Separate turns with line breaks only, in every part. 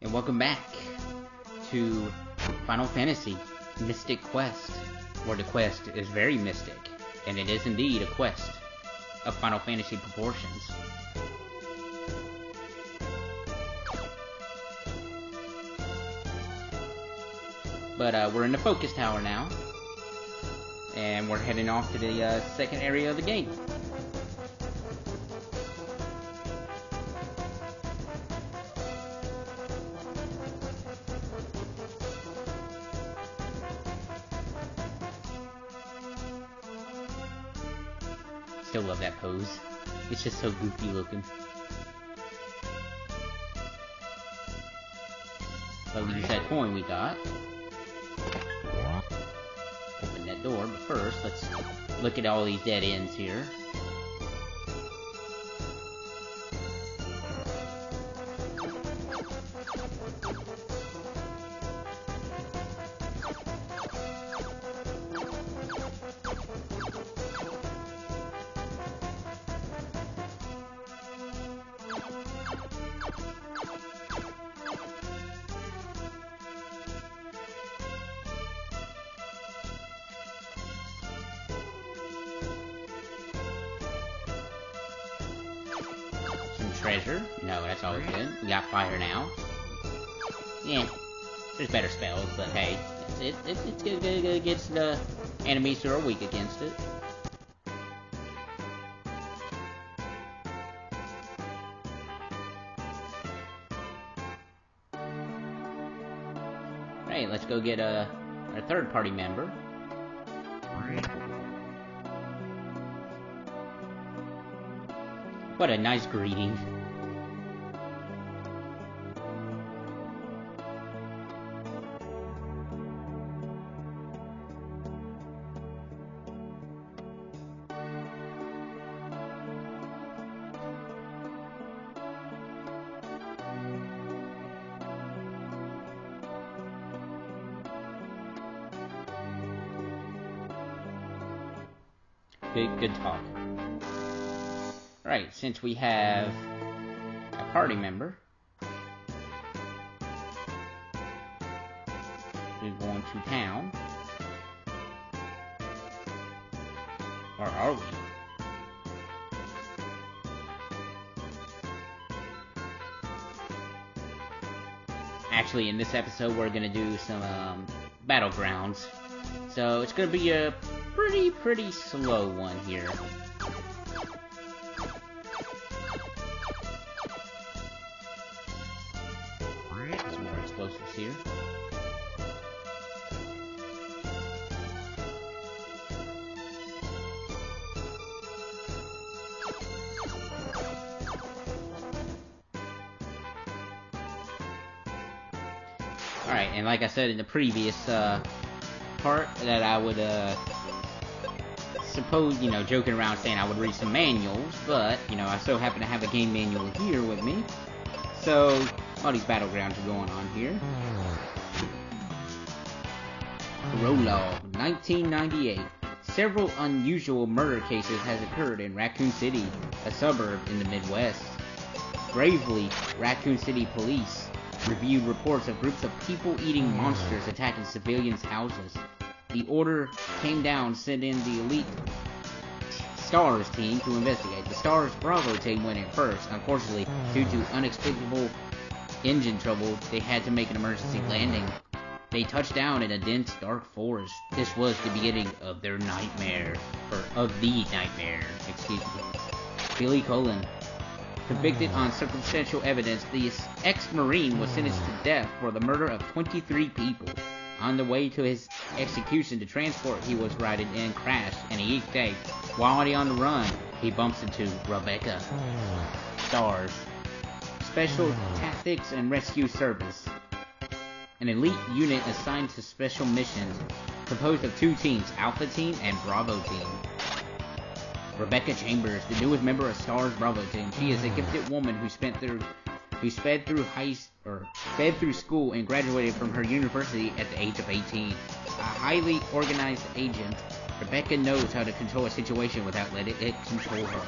and welcome back to Final Fantasy Mystic Quest, where the quest is very mystic, and it is indeed a quest of Final Fantasy proportions. But uh, we're in the Focus Tower now, and we're heading off to the uh, second area of the game. Still love that pose. It's just so goofy looking. But we use that coin we got. Open that door, but first, let's look at all these dead ends here. Treasure. No, that's always good. We got fire now. Yeah, there's better spells, but hey, it's, it, it's, good, good, good against the enemies who are weak against it. Hey, let's go get a, our third party member. What a nice greeting. Good, good talk. Right, since we have a party member, we're going to town. Or are we? Actually, in this episode, we're gonna do some um, battlegrounds. So it's gonna be a pretty, pretty slow one here. There's more explosives here. Alright, and like I said in the previous uh, part, that I would uh, you know, joking around saying I would read some manuals, but, you know, I so happen to have a game manual here with me. So, all these battlegrounds are going on here. Prologue, 1998. Several unusual murder cases has occurred in Raccoon City, a suburb in the Midwest. Gravely, Raccoon City police reviewed reports of groups of people-eating monsters attacking civilians' houses. The order came down, sent in the elite STARS team to investigate. The STARS Bravo team went in first. Unfortunately, due to unexplicable engine trouble, they had to make an emergency landing. They touched down in a dense, dark forest. This was the beginning of their nightmare. Or of the nightmare, excuse me. Billy Coen. Convicted on circumstantial evidence, the ex-Marine was sentenced to death for the murder of 23 people. On the way to his execution, the transport he was riding in crashed and he escaped. While already on the run, he bumps into Rebecca. Stars. Special Tactics and Rescue Service. An elite unit assigned to special missions, composed of two teams, Alpha Team and Bravo Team. Rebecca Chambers, the newest member of STARS Bravo Team. She is a gifted woman who spent through who sped through high or sped through school and graduated from her university at the age of 18. A highly organized agent, Rebecca knows how to control a situation without letting it control her.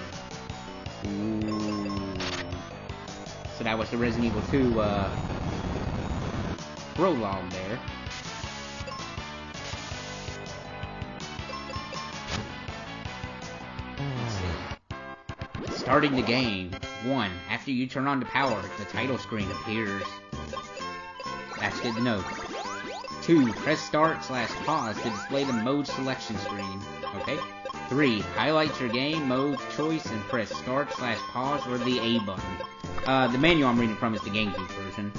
Ooh. So that was the Resident Evil 2 uh, prologue there. Starting the game. 1. After you turn on the power, the title screen appears. That's good to know. 2. Press start slash pause to display the mode selection screen. Okay? 3. Highlight your game mode choice and press start slash pause or the A button. Uh, the manual I'm reading from is the GameCube version.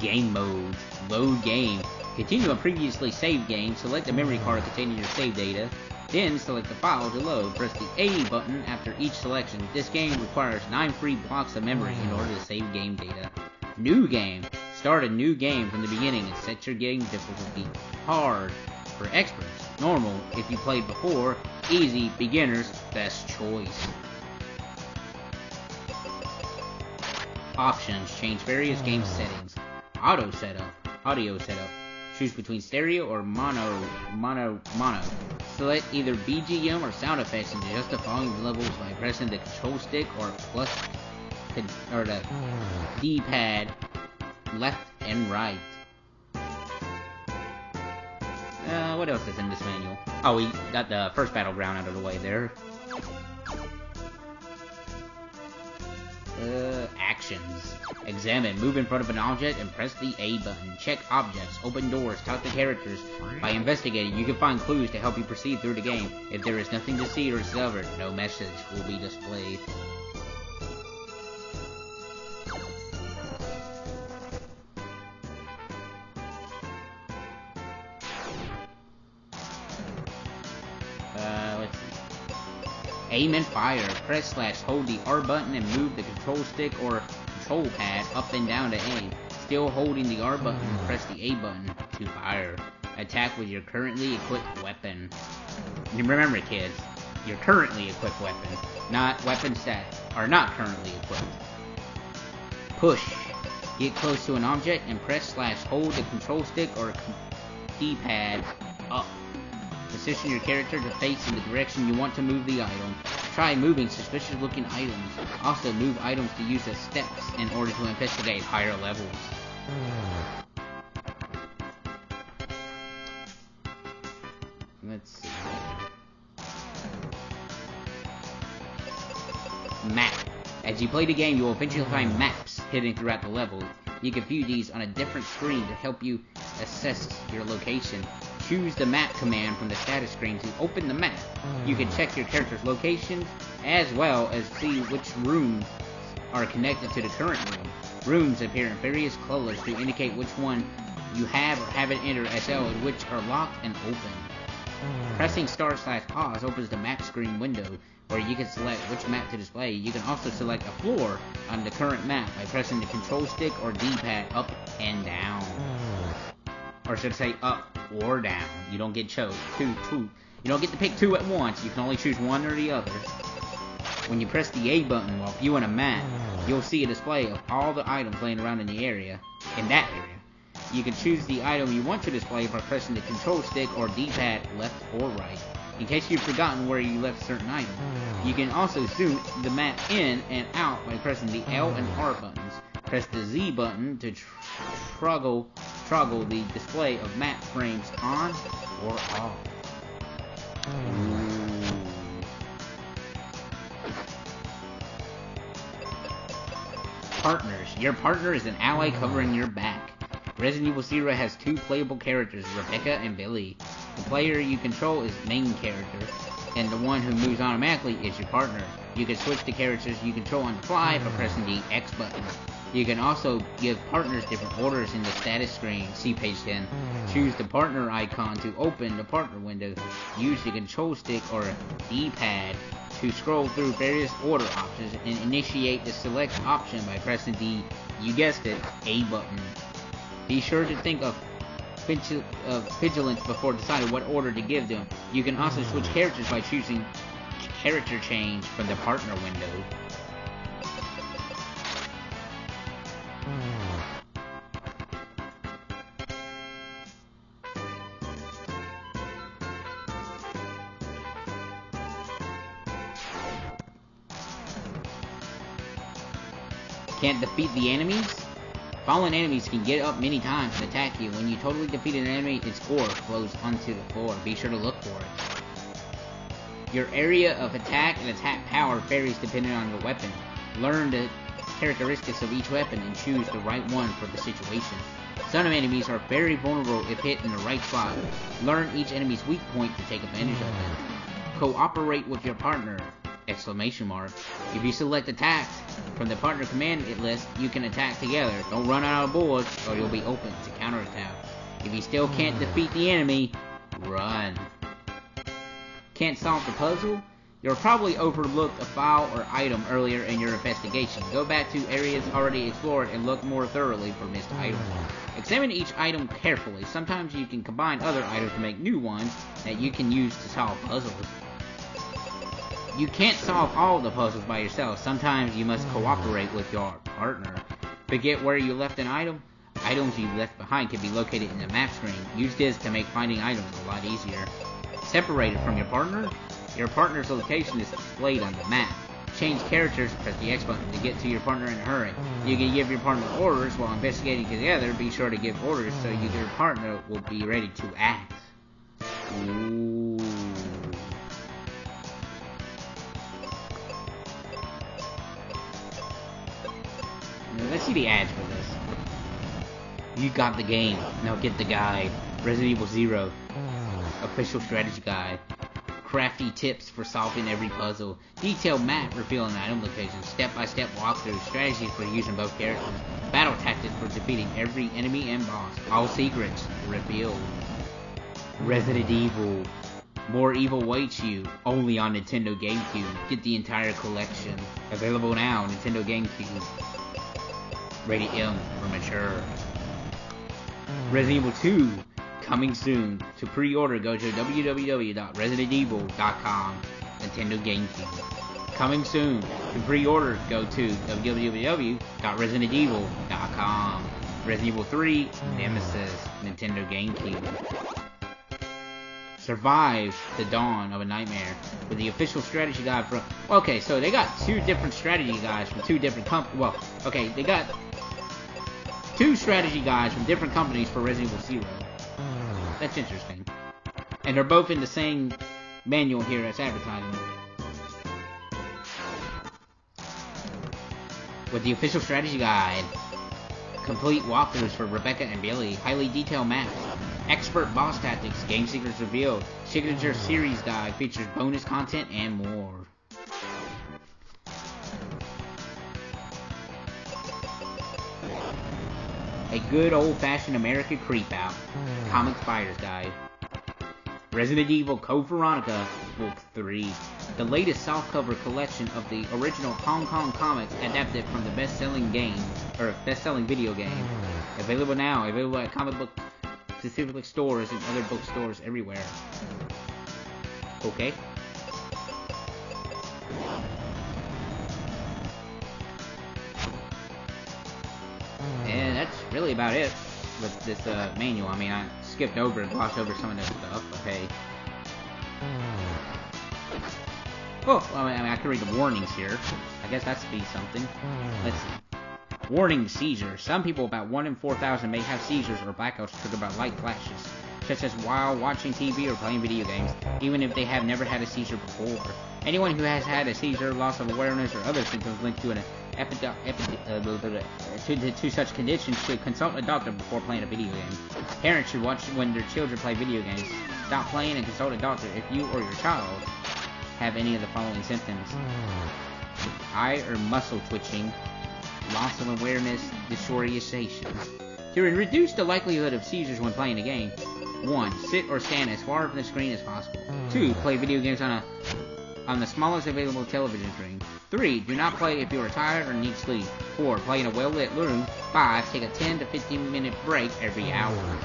Game mode. Load game. Continue a previously saved game. Select the memory card containing your save data. Then select the file to load. Press the A button after each selection. This game requires 9 free blocks of memory in order to save game data. New game. Start a new game from the beginning and set your game difficulty. Hard for experts. Normal if you played before. Easy, beginners, best choice. Options. Change various game settings. Auto setup. Audio setup. Choose between stereo or mono, mono, mono. Select either BGM or sound effects and adjust the volume levels by pressing the control stick or plus or the D-pad left and right. Uh, what else is in this manual? Oh, we got the first battleground out of the way there. Uh, actions. Examine. Move in front of an object and press the A button. Check objects. Open doors. Talk to characters. By investigating, you can find clues to help you proceed through the game. If there is nothing to see or discover, no message will be displayed. Uh Aim and fire. Press slash hold the R button and move the control stick or control pad up and down to aim. Still holding the R button, press the A button to fire. Attack with your currently equipped weapon. Remember kids, your currently equipped weapon, not weapons that are not currently equipped. Push. Get close to an object and press slash hold the control stick or D-pad up. Position your character to face in the direction you want to move the item. Try moving suspicious looking items. Also move items to use as steps in order to investigate higher levels. Let's see. Map. As you play the game, you will eventually find maps hidden throughout the level. You can view these on a different screen to help you assess your location choose the map command from the status screen to open the map. You can check your character's locations as well as see which rooms are connected to the current room. Rooms appear in various colors to indicate which one you have or haven't entered SL and which are locked and open. Pressing star slash pause opens the map screen window where you can select which map to display. You can also select a floor on the current map by pressing the control stick or D-pad up and down. Or should I say up or down. You don't get chose two two. You don't get to pick two at once. You can only choose one or the other. When you press the A button while viewing a map, you'll see a display of all the items laying around in the area, in that area. You can choose the item you want to display by pressing the control stick or D-pad left or right, in case you've forgotten where you left certain items. You can also zoom the map in and out by pressing the L and R buttons. Press the Z button to toggle, toggle the display of map frames on or off. Partners. Your partner is an ally covering your back. Resident Evil Zero has two playable characters, Rebecca and Billy. The player you control is main character, and the one who moves automatically is your partner. You can switch the characters you control on the fly by pressing the X button. You can also give partners different orders in the status screen. See page 10. Choose the partner icon to open the partner window. Use the control stick or D-pad to scroll through various order options and initiate the select option by pressing the, you guessed it, A button. Be sure to think of vigilance before deciding what order to give them. You can also switch characters by choosing character change from the partner window. Defeat the enemies? Fallen enemies can get up many times and attack you. When you totally defeat an enemy, its core flows onto the floor. Be sure to look for it. Your area of attack and attack power varies depending on your weapon. Learn the characteristics of each weapon and choose the right one for the situation. Some enemies are very vulnerable if hit in the right spot. Learn each enemy's weak point to take advantage of it. Cooperate with your partner! Exclamation mark. If you select attacks from the partner command list, you can attack together. Don't run out of bullets or you'll be open to counterattack. If you still can't defeat the enemy, run. Can't solve the puzzle? You'll probably overlooked a file or item earlier in your investigation. Go back to areas already explored and look more thoroughly for missed items. Examine each item carefully. Sometimes you can combine other items to make new ones that you can use to solve puzzles. You can't solve all the puzzles by yourself. Sometimes you must cooperate with your partner. Forget where you left an item? Items you left behind can be located in the map screen. Use this to make finding items a lot easier. Separated from your partner? Your partner's location is displayed on the map. Change characters, press the X button to get to your partner in a hurry. You can give your partner orders while investigating together. Be sure to give orders so your partner will be ready to act. Ooh. Let's see the ads for this. You got the game. Now get the guide. Resident Evil Zero. Official strategy guide crafty tips for solving every puzzle, detailed map revealing item locations, step-by-step walkthrough, strategies for using both characters, battle tactics for defeating every enemy and boss, all secrets revealed. Resident Evil. More evil waits you, only on Nintendo GameCube. Get the entire collection. Available now, Nintendo GameCube. Rated M for mature. Resident Evil 2 Coming soon. To pre-order, go to www.residentevil.com. Nintendo GameCube. Coming soon. To pre-order, go to www.residentevil.com. Resident Evil 3, Nemesis, Nintendo GameCube. Survive the dawn of a nightmare with the official strategy guide from. Okay, so they got two different strategy guides from two different companies. Well, okay, they got two strategy guides from different companies for Resident Evil Zero. That's interesting. And they're both in the same manual here as advertising. With the official strategy guide, complete walkthroughs for Rebecca and Billy, highly detailed maps, expert boss tactics, game secrets revealed, signature series guide features bonus content and more. A good old-fashioned American creep-out. Hmm. Comic Buyer's Guide. Resident Evil Code Veronica, Book 3. The latest softcover collection of the original Hong Kong comics adapted from the best-selling game, or best-selling video game. Hmm. Available now, available at comic book specific stores and other bookstores everywhere. Okay. Hmm. And that's really about it with this uh, manual. I mean, I skipped over and glossed over some of this stuff. Okay. Oh, well, I mean, I can read the warnings here. I guess that's be something. Let's see. Warning seizures. Some people, about 1 in 4,000, may have seizures or blackouts triggered by light flashes, such as while watching TV or playing video games, even if they have never had a seizure before. Anyone who has had a seizure, loss of awareness, or other symptoms linked to an uh, to, to such conditions should consult a doctor before playing a video game. Parents should watch when their children play video games. Stop playing and consult a doctor if you or your child have any of the following symptoms. Eye or muscle twitching, loss of awareness, disorientation. To reduce the likelihood of seizures when playing a game, 1. Sit or stand as far from the screen as possible. 2. Play video games on a on the smallest available television screen. 3. Do not play if you are tired or need sleep. 4. Play in a well-lit room. 5. Take a 10 to 15 minute break every hour.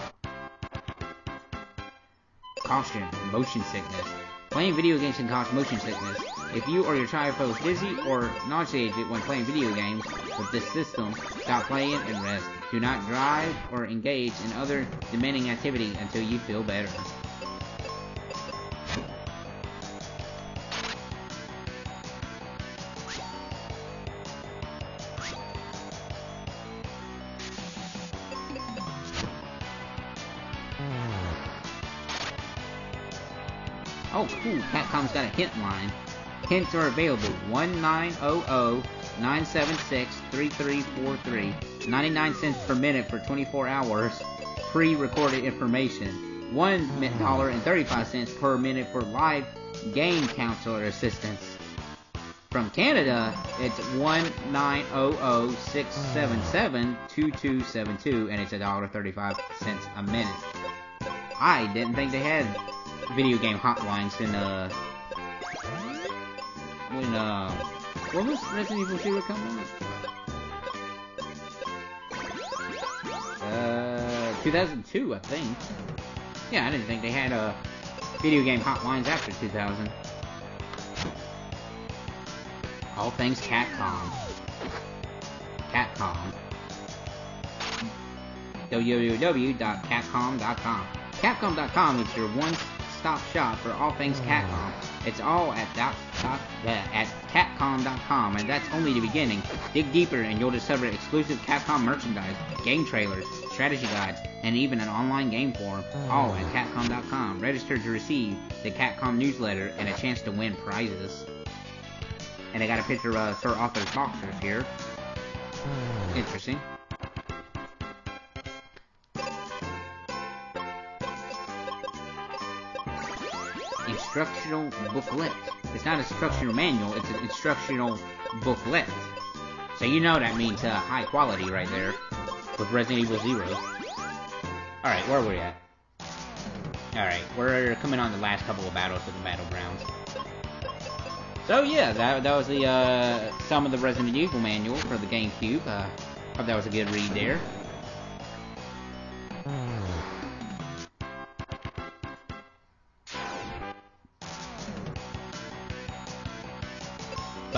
Caution. Motion sickness. Playing video games can cause motion sickness. If you or your child feels dizzy or nauseated when playing video games with this system, stop playing and rest. Do not drive or engage in other demanding activity until you feel better. Hint line. Hints are available 1900-976-3343. 99 cents per minute for 24 hours. Pre-recorded information. $1.35 per minute for live game counselor assistance. From Canada, it's 1900-677-2272 and it's $1.35 a minute. I didn't think they had video game hotlines in uh when uh what was Resident Evil Zero coming out? Uh 2002 I think. Yeah, I didn't think they had uh video game hotlines after 2000. All things Capcom. Capcom. www.capcom.com. Capcom.com is your one-stop shop for all things Capcom. It's all at dot, dot, uh, at Capcom.com, and that's only the beginning. Dig deeper, and you'll discover exclusive Capcom merchandise, game trailers, strategy guides, and even an online game forum. All at Capcom.com. Register to receive the Capcom newsletter and a chance to win prizes. And I got a picture of uh, Sir Arthur's boxers here. Interesting. Instructional booklet. It's not an instructional manual, it's an instructional booklet. So you know that means uh, high quality right there with Resident Evil Zero. Alright, where are we at? Alright, we're coming on the last couple of battles of the Battlegrounds. So yeah, that, that was the uh, some of the Resident Evil manual for the GameCube. Uh, hope that was a good read there.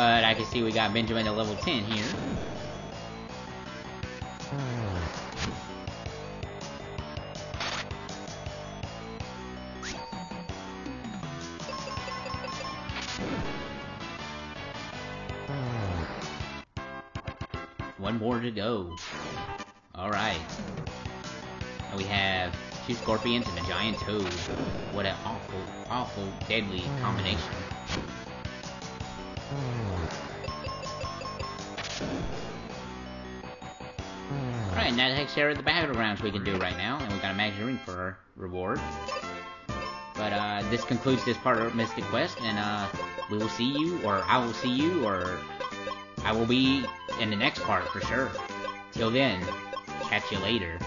But I can see we got Benjamin at level 10 here. One more to go. Alright. And we have two scorpions and a giant toad. What an awful, awful, deadly combination. That takes care of the battlegrounds we can do right now, and we got a magic ring for our reward. But uh, this concludes this part of Mystic Quest, and uh, we will see you, or I will see you, or I will be in the next part for sure. Till then, catch you later.